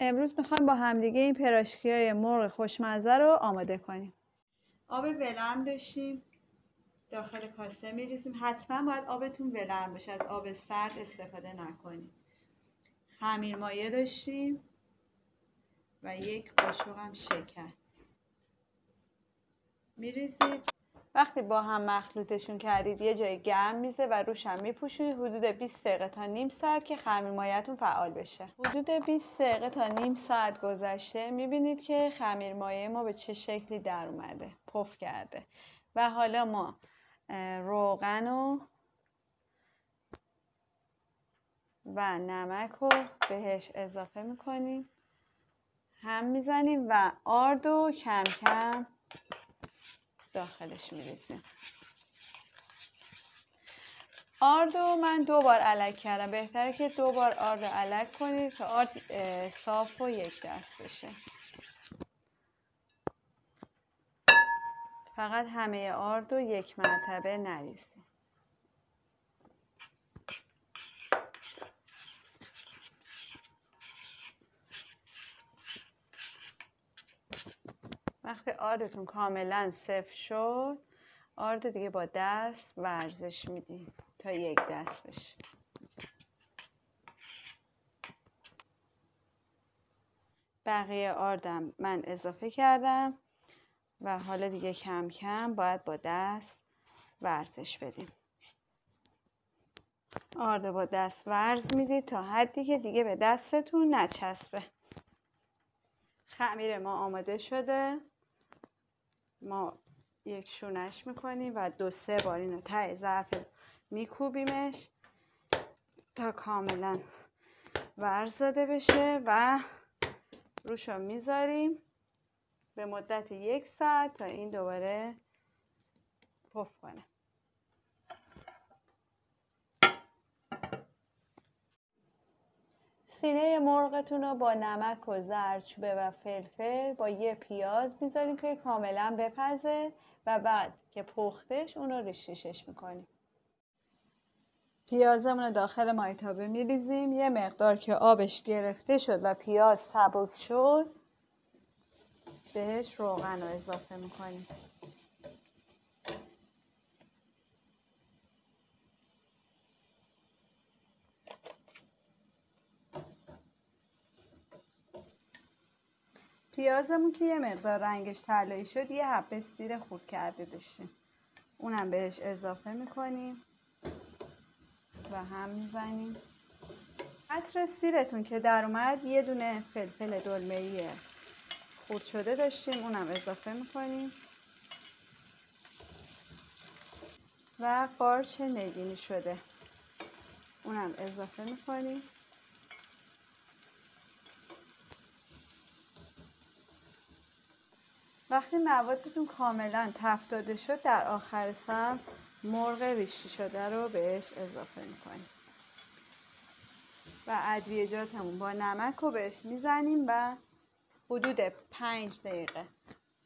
امروز می‌خوایم با همدیگه این پراشکی های مرغ خوشمزه رو آماده کنیم. آب ولرم داشتیم. داخل کاسه میریزیم. حتما باید آبتون ولرم بشه. از آب سرد استفاده نکنیم. خمیر مایه داشتیم و یک قاشق هم شکر. میریزید. وقتی با هم مخلوطشون کردید یه جای گرم میزه و روش هم میپوشونید. حدود 20 دقیقه تا نیم ساعت که خمیر مایتون فعال بشه. حدود 20 دقیقه تا نیم ساعت گذشته می‌بینید که خمیر مایه ما به چه شکلی در اومده پف کرده. و حالا ما روغن و و نمک رو بهش اضافه می‌کنیم. هم می‌زنیم و آرد و کم کم داخلش میریزیم. آرد رو من دو بار علک کردم. بهتره که دو بار آرد علک کنید که آرد صاف و یک دست بشه. فقط همه آرد رو یک مرتبه نریزیم. وقتی آردتون کاملا صفر شد. آرد دیگه با دست ورزش میدین تا یک دست بشه. بقیه آردم من اضافه کردم و حالا دیگه کم کم باید با دست ورزش بدیم. آرد با دست ورز می‌دید تا حدی که دیگه به دستتون نچسبه. خمیر ما آماده شده. ما یک شونش می‌کنیم و دو سه بار اینو ته ظرف میکوبیمش تا کاملا ورز داده بشه و روشو می‌ذاریم به مدت یک ساعت تا این دوباره پف کنه. سینه مرغتون رو با نمک و زرچوبه و فلفل با یه پیاز می‌ذاریم که کاملا بپزه و بعد که پختش اون رو ریشیشش می‌کنیم. پیازمون رو داخل مایتابه میریزیم. یه مقدار که آبش گرفته شد و پیاز سبک شد بهش روغن رو اضافه می‌کنیم. پیازمون که یه مقدار رنگش طلایی شد یه حبه سیر خورد کرده داشتیم. اونم بهش اضافه می‌کنیم و هم می‌زنیم. عطر سیرتون که در اومد یه دونه فلفل دلمه خورد شده داشتیم اونم اضافه می‌کنیم. و قارچ نگینی شده اونم اضافه می‌کنیم. وقتی موادتون کاملا تفتاده شد در آخر سر مرغ ریشی شده رو بهش اضافه می‌کنیم. و ادویجاتمون با نمک رو بهش می‌زنیم و حدود پنج دقیقه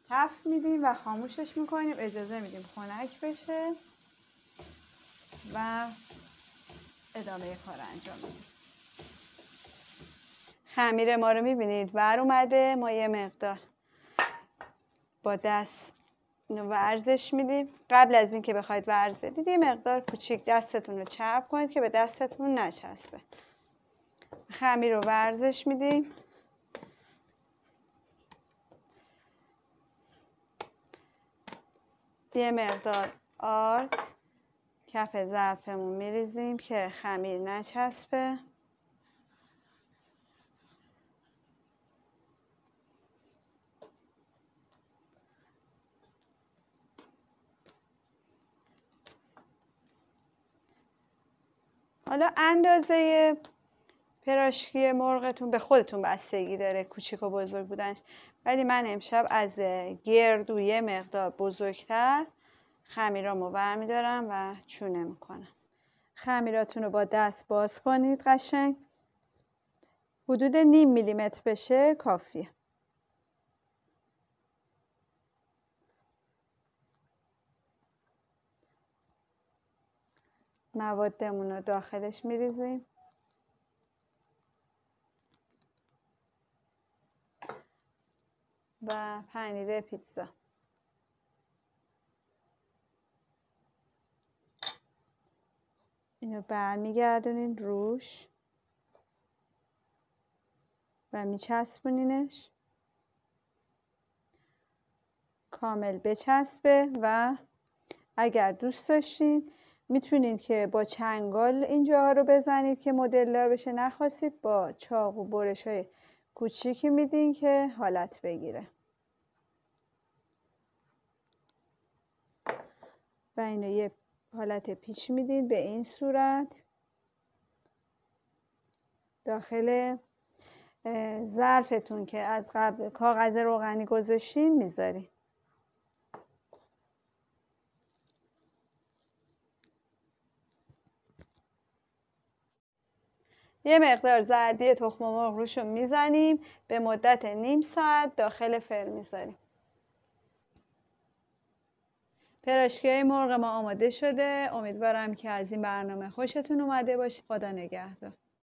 تفت میدیم و خاموشش می‌کنیم. اجازه میدیم خنک بشه و ادامه کار انجام میدیم خمیر ما رو می‌بینید؟ بر اومده ما یه مقدار با دست اینو ورزش میدیم. قبل از اینکه بخواید ورز بدید یه مقدار کوچیک دستتون رو چرب کنید که به دستتون نچسبه. خمیر رو ورزش میدیم. یه مقدار آرد. کف ظرفمون میریزیم که خمیر نچسبه. حالا اندازه پراشکی مرغتون به خودتون بستگی داره کوچیک و بزرگ بودنش. ولی من امشب از گردو یه مقدار بزرگتر خمیرامو برمیدارم و چونه می‌کنم. خمیراتون رو با دست باز کنید قشنگ. حدود نیم میلیمتر بشه کافیه. موادمون رو داخلش میریزیم. و پنیر پیتزا. اینو برمیگردونین روش و میچسبونینش. کامل بچسبه و اگر دوست داشتین می‌تونید که با چنگال اینجاها رو بزنید که مدل دار بشه. نخواستید با چاقو برش های کوچیکی میدین که حالت بگیره. و اینو یه حالت پیچ می‌دید به این صورت. داخل ظرفتون که از قبل کاغذ روغنی گذاشتین می‌ذارین. یه مقدار زردی تخم مرغ روشو می‌زنیم به مدت نیم ساعت داخل فر می‌ذاریم. پراشکی های مرغ ما آماده شده. امیدوارم که از این برنامه خوشتون اومده باشه خدا نگهدار.